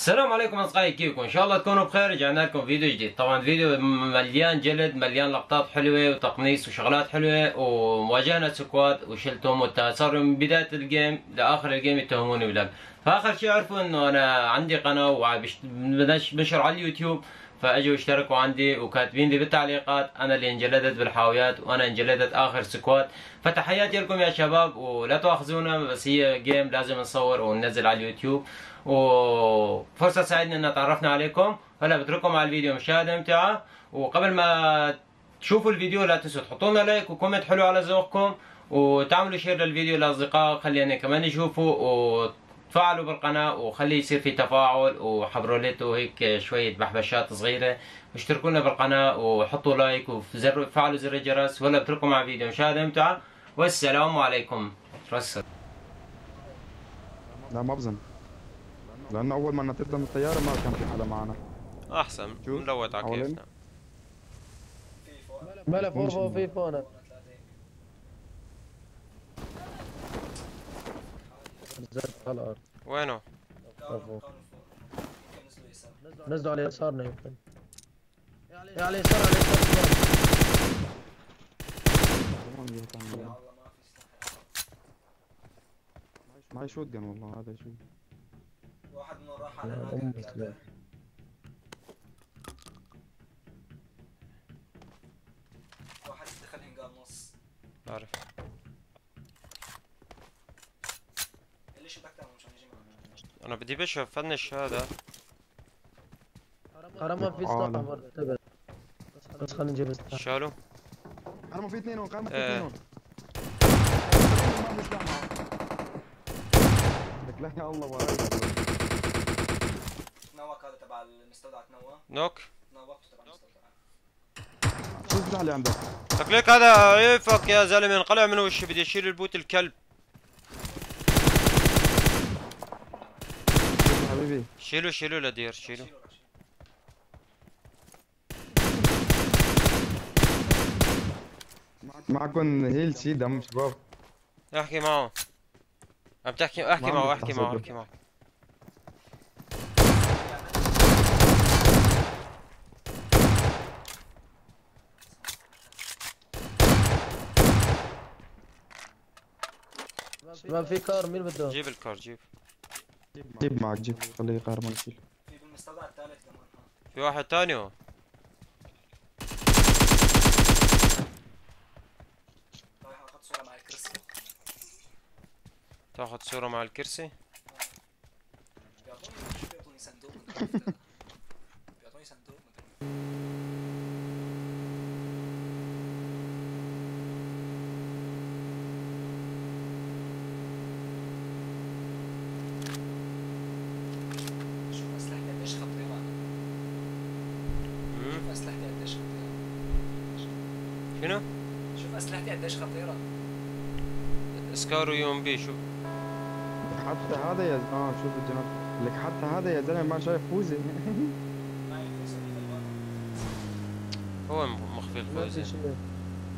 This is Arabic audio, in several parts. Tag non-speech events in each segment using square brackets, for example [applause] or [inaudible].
السلام عليكم أصدقائي كيفكم؟ إن شاء الله تكونوا بخير. رجعنا لكم فيديو جديد. طبعا فيديو مليان جلد مليان لقطات حلوة وتقنيص وشغلات حلوة وواجهنا squad وشلتهم صاروا من بداية ال game لآخر ال game يتهموني ب hack فآخر شيء عرفوا إنه أنا عندي قناة وبنشر على اليوتيوب. فاجوا اشتركوا عندي وكاتبين لي بالتعليقات أنا اللي انجلدت بالحاويات وأنا انجلدت آخر squad. فتحياتي لكم يا شباب ولا تاخذونا بس هي game لازم نصور وننزل على اليوتيوب. وفرصة سعيدة إن تعرفنا عليكم. هلا بترككم على الفيديو مشاهدة ممتعة. وقبل ما تشوفوا الفيديو لا تنسوا تحطوا لنا like و comment حلو على ذوقكم. وتعملوا share للفيديو لاصدقاء خلينا كمان يشوفوا وتفاعلوا بالقناة وخلي يصير في تفاعل وحبروا ليتو هيك شوية بحبشات صغيرة. اشتركوا لنا بالقناة وحطوا like وفعلوا زر الجرس. ولا بترككم على الفيديو مشاهدة ممتعة والسلام عليكم. رسل لا ما بظن. لأنه أول ما نطيت من الطيارة ما كان في حدا معنا. أحسن. ملوت على كيفنا. بلا فور في فونا نزلت على الأرض. وينه؟ نزلوا على يسارنا يمكن. يا على يسار على يسار معي شوت جن والله هذا شو واحد منهم راح على هناك واحد دخل هنجار نص بعرف أنا بدي بشوف فنش هذا. قرما في سنايبر بس خلينا نجيب سلاح شالو؟ قرموا في اثنين قرموا في إيه. اثنين بيسمع لك لا يا الله وراي نوك هذا تبع المستودع تنوى نوك. نوكته تبع المستودع. شو السلاح اللي عندك؟ تكليك هذا عيفك يا زلمة انقلع من وشي بدي أشيل البوت الكلب. حبيبي شيلوا شيلوا لدير شيلوا معكم هيل شي دم شباب احكي معه عم تحكي احكي معه احكي معه. احكي معه ما في كار مين بده جيب الكار جيب جيب معك جيب خليه قهرمان يشيل في واحد تاني هو. صورة مع الكرسي تاخذ صورة مع الكرسي. ليش خطيرة؟ سكارو يوم بيشو حتى هذا يا زلمه آه شوف الجنب لك حتى هذا يا زلمة ما شايف فوزي. [laughs] هو مخفي الخوذه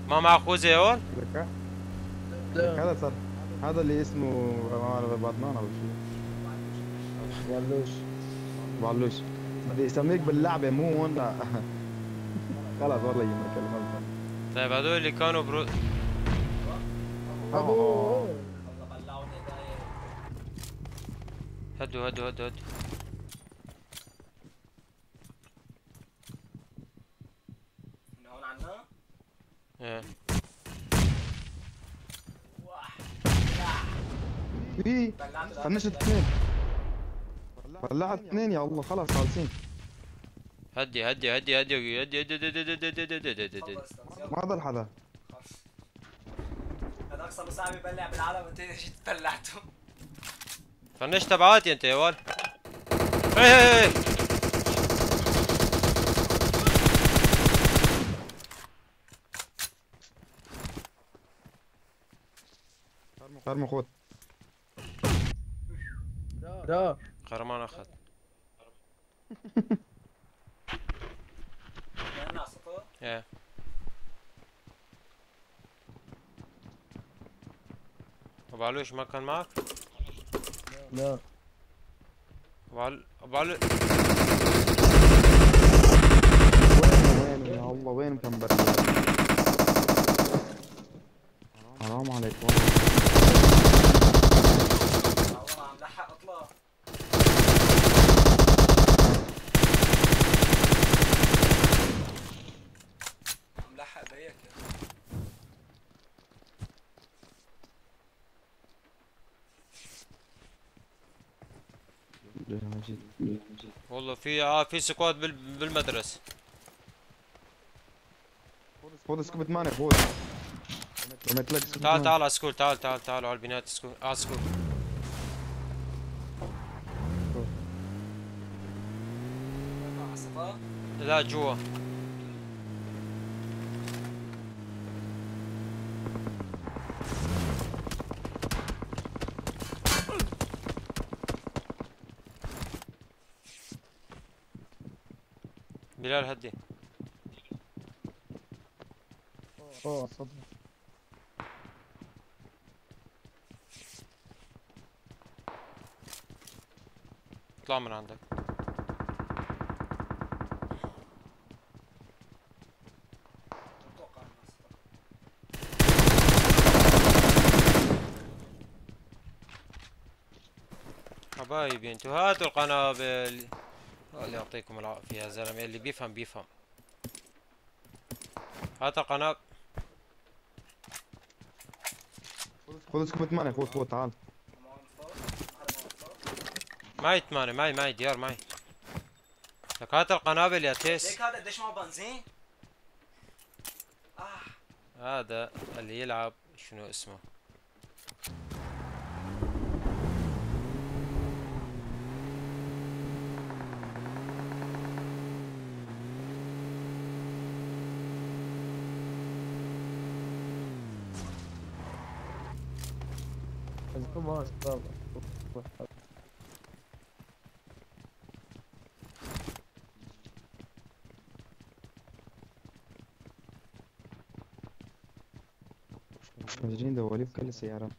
ما معه فوزي يا لك هذا صار هذا اللي اسمه ما اعرف بطنان أو شيء. بلوش بلوش بدي أسميك باللعبة مو هون. [laughs] خلاص والله يمكن طيب هذول اللي كانوا برو ابو والله بلعوني داير هدوا هدوا هدوا هدوا من هون عنا إيه واحد بلعت فنشت اثنين طلعت اثنين يا الله خلاص خالصين هدي هدي هدي هدي هدي هدي هدي هدي هدي هدي هدي هدي هدي هدي تفضل أستاذ يلا ما ضل حدا هذا اقصى صاحبي بلع بالعلم انت جيت بلعته فنش تبعاتي انت يا ول إيه إيه إيه فرموا خود لا خرمان اخذ Yeah. ابو علوش ما كان معك؟ لا ابو علي ابو علي وين وين يا الله وين مكمبر حرام عليك والله عم لحق اطلع عم لحق بيك يا والله في آه في سكواد بال... بالمدرسة. خذ سكوب 8 خذ رميت لك سكوب تعال 8. تعال على السكول تعال تعال تعال على البنايات السكول على على الصفا لا جوا. بلال هدي. أوه صدق. اطلع من عندك. حبايبي أنتوا هاتوا القنابل. الله يعطيكم العافية. يا زلمة اللي بيفهم بيفهم. هات القنابل خذ scope 8 خذ خذ تعال. معي ثمانية معي معي ديار معي لك هات القنابل يا تيس ليك هذا قديش معه بنزين؟ آه. هذا اللي يلعب شنو اسمه؟ اذكر ما شباب نازلين دواليب كل السيارات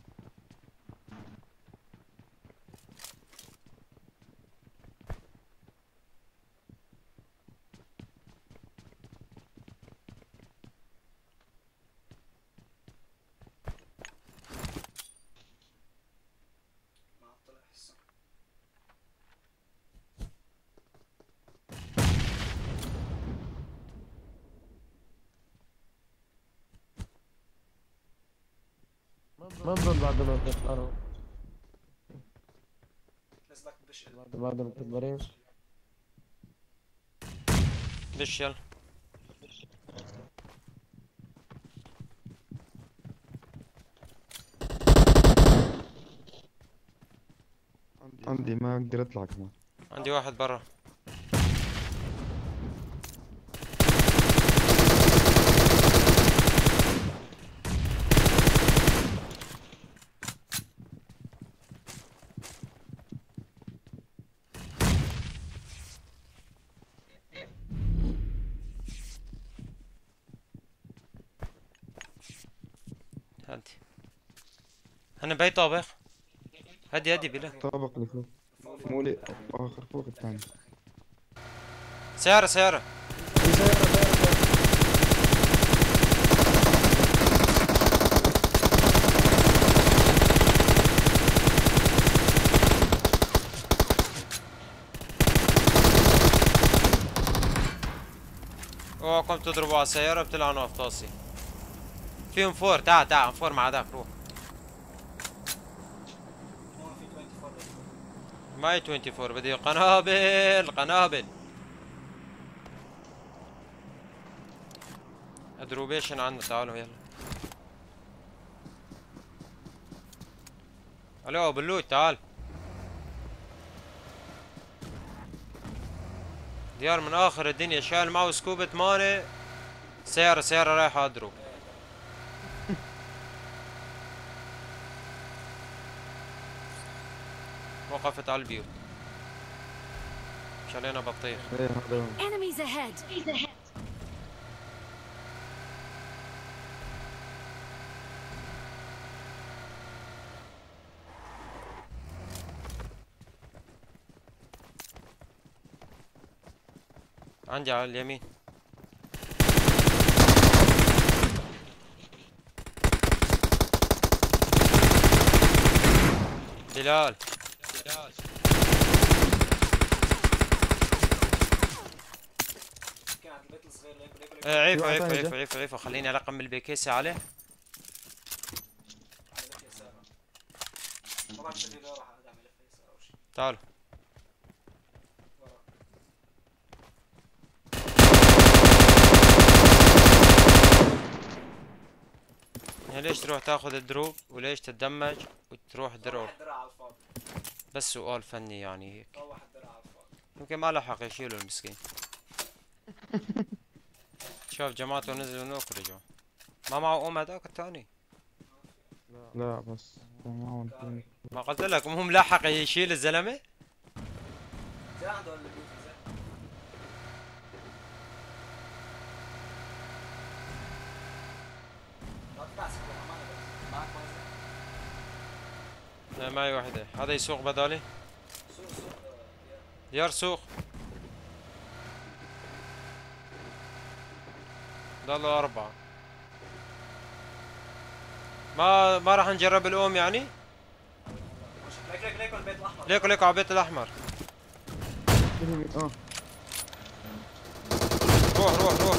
ما بظل بعد ما بشقل بعد ما تكبرين دش يلا. عندي ما أقدر أطلع كمان. عندي واحد برا. هدي أنا بأي طابخ هدي هدي بلا. طابق اللي فوق. مولي آخر فوق الثاني. سيارة سيارة. اوعكم تضربوا على السيارة؟ بتلعنوا أفطاسي. فيهم فور تعال تعال فور مع هذاك روح في 24 معي 24 بدي قنابل قنابل ادروبيشن عنا تعالوا يلا ألو بلوت تعال ديار من اخر الدنيا شايل معه سكوب 8 سيارة سيارة رايحة اضرب وقفت على البيوت مش علينا بطيخ. إيه هذا. Enemies ahead. عندي على اليمين. بلال كان عند البيت الصغير ليك ليك ليك آه، عيف في واحد عيف ثاني عيف جا. عيف عيف خليني عليه على يسار أو شيء تعالوا. يعني ليش تروح تاخذ ال drop وليش تتدمج وتروح drop بس سؤال فني يعني هيك. يمكن ما لحق يشيله المسكين. [laughs] شوف جماعته نزلوا knock رجعوا ما معه أم هذاك الثاني؟ لا بس معهم اثنين. ما قلت لك مو ملاحق يشيل الزلمة؟ لا معي وحده هذا يسوق بدالي؟ سوق سوق يا. يار سوق. ضلوا أربعة. ما ما راح نجرب الأم يعني؟ ليك ليك ليك البيت الأحمر ليكو ليكو على البيت الأحمر. روح روح روح.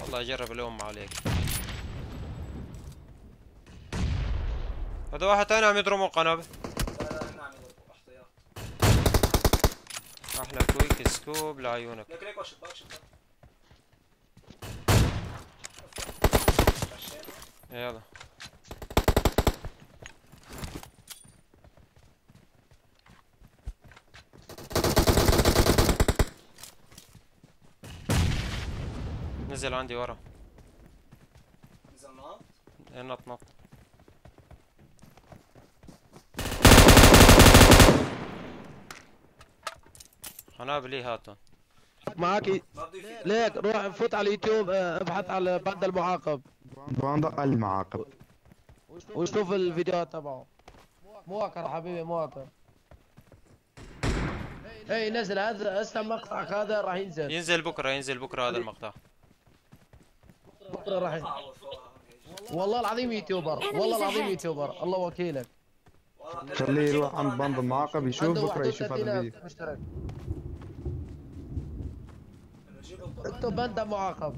والله أجرب الأم عليك. هذا واحد تاني عم يضربوا القنابل لا لا هنا عم يضربوا احتياط أحلى quick scope لعيونك ليك ليك شباك. يلا نزل عندي ورا نزل نار إيه، نط نط قنابلي هاتون. معك ي- ما بده يفيد ليك روح فوت على اليوتيوب آه، ابحث على بند المعاقب. باندا المعاقب. وشوف الفيديوهات تبعه. موكر حبيبي موكر اي نزل هذا هسه مقطعك هذا راح ينزل. ينزل بكرة ينزل بكرة هذا المقطع. بكرة راح ينزل. والله العظيم YouTuber والله العظيم YouTuber. الله وكيلك. خليه يروح عند باندا المعاقب يشوف بكرة يشوف هذا 31000 الفيديو. اكتب بند معاقب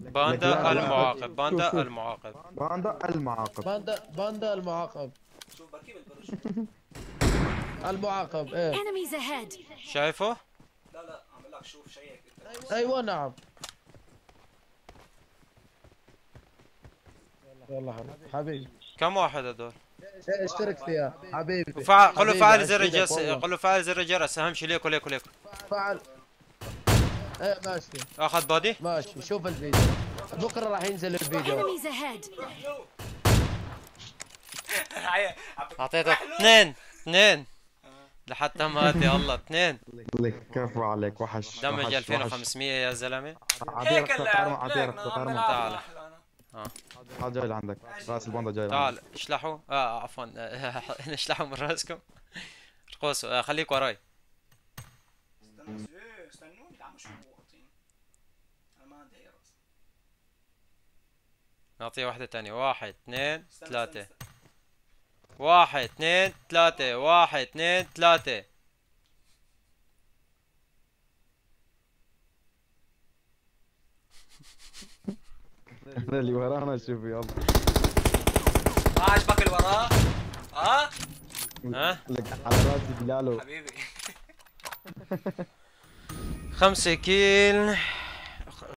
باندا. المعاقب باندا. المعاقب باندا المعاقب باندا باندا المعاقب المعاقب إيه! شايفه؟ لا لا عم لك شوف شيك أيوه نعم يلا حبيبي كم واحد هدول؟ اشترك فيها حبيبي وفعل قل له فعل زر الجرس. قل له فعل زر الجرس أهم شيء ليكو ليكو ليكو فعل إيه ماشي. أخذ بادي ماشي شوف الفيديو. بكرة راح ينزل الفيديو. [laughs] أعطيته. اثنين اثنين. لحتى مات يا الله اثنين. كفو عليك وحش دمج وحش- 2500 يا زلمة. تقارمة عطيرك تعال. هذا جاي لعندك. راس الباندا جاي تعال اشلحوا. آه عفوا. [laughs] اشلحوا من راسكم. قوسوا آه خليك وراي استنوني تعمل شو واطين أنا ما عندي هي راس نعطيه واحدة تانية. واحد اثنين ثلاثة. واحد اثنين ثلاثة واحد اثنين ثلاثة اللي ورانا شوف يلا. ما عجبك اللي وراه؟ ها؟ ها؟ لك على راسي بلالو. حبيبي. خمسة كيل.